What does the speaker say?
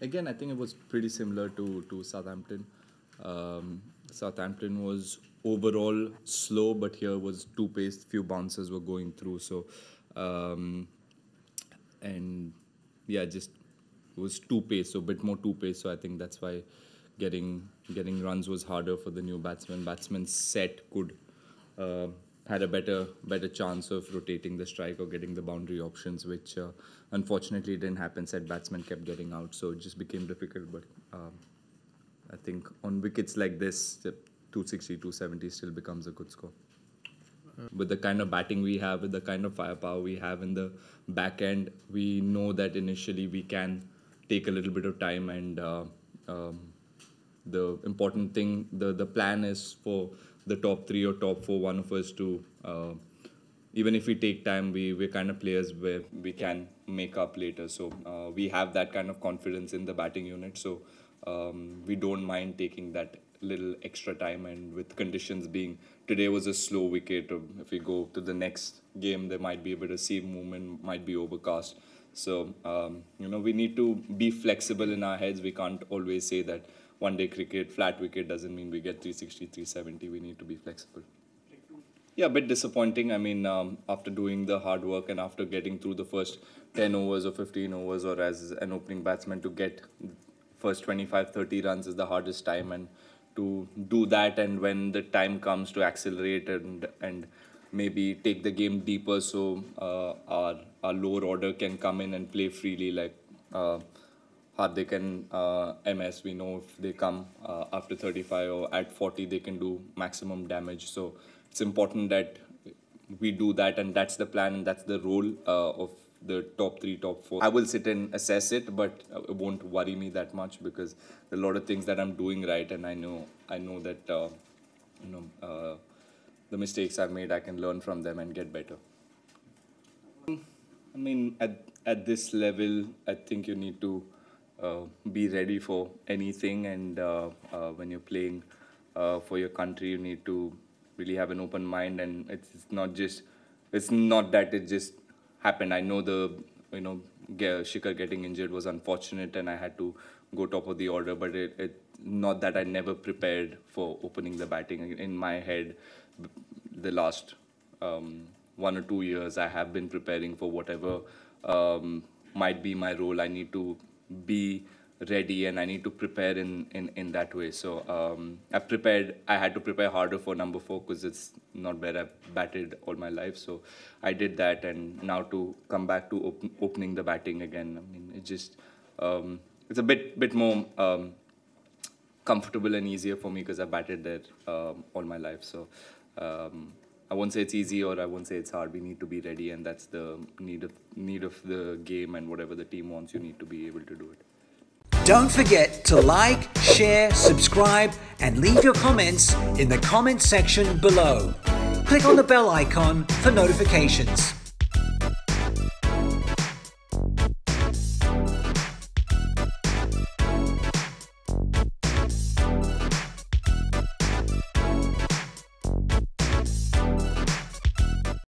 again, I think it was pretty similar to to Southampton. Um, Southampton was overall slow, but here was two pace. Few bounces were going through. So, um, and yeah, just it was two pace, so a bit more two pace. So I think that's why getting getting runs was harder for the new batsman. Batsman set could. Uh, had a better better chance of rotating the strike or getting the boundary options, which uh, unfortunately didn't happen. Said batsmen kept getting out, so it just became difficult. But um, I think on wickets like this, 260, 270 still becomes a good score. With the kind of batting we have, with the kind of firepower we have in the back end, we know that initially we can take a little bit of time and uh, um, the important thing, the, the plan is for the top three or top four, one of us to, uh, even if we take time, we, we're kind of players where we can make up later. So uh, we have that kind of confidence in the batting unit. So um, we don't mind taking that little extra time and with conditions being today was a slow wicket if we go to the next game there might be a bit of seam movement might be overcast so um, you know we need to be flexible in our heads we can't always say that one day cricket, flat wicket doesn't mean we get 360, 370. We need to be flexible. Yeah, a bit disappointing. I mean, um, after doing the hard work and after getting through the first 10 overs or 15 overs, or as an opening batsman, to get first 25, 30 runs is the hardest time. And to do that, and when the time comes to accelerate and and maybe take the game deeper, so uh, our our lower order can come in and play freely, like. Uh, Hardik and uh, MS, we know if they come uh, after 35 or at 40, they can do maximum damage. So it's important that we do that, and that's the plan, and that's the role uh, of the top three, top four. I will sit and assess it, but it won't worry me that much because a lot of things that I'm doing right, and I know I know that uh, you know uh, the mistakes I've made, I can learn from them and get better. I mean, at at this level, I think you need to be ready for anything. And uh, uh, when you're playing for your country, you need to really have an open mind. And it's, it's not just it's not that it just happened. I know the you know Shikhar getting injured was unfortunate, and I had to go top of the order. But it, it not that I never prepared for opening the batting. In my head, the last um, one or two years, I have been preparing for whatever um, might be my role. I need to be ready and I need to prepare in, in, in that way. So um, I prepared, I had to prepare harder for number four because it's not where I've batted all my life. So I did that and now to come back to op opening the batting again, I mean, it just, um, it's a bit, bit more um, comfortable and easier for me because I batted there um, all my life. So um, I won't say it's easy or I won't say it's hard. We need to be ready, and that's the need of need of the game and whatever the team wants. You need to be able to do it. Don't forget to like, share, subscribe, and leave your comments in the comment section below. Click on the bell icon for notifications.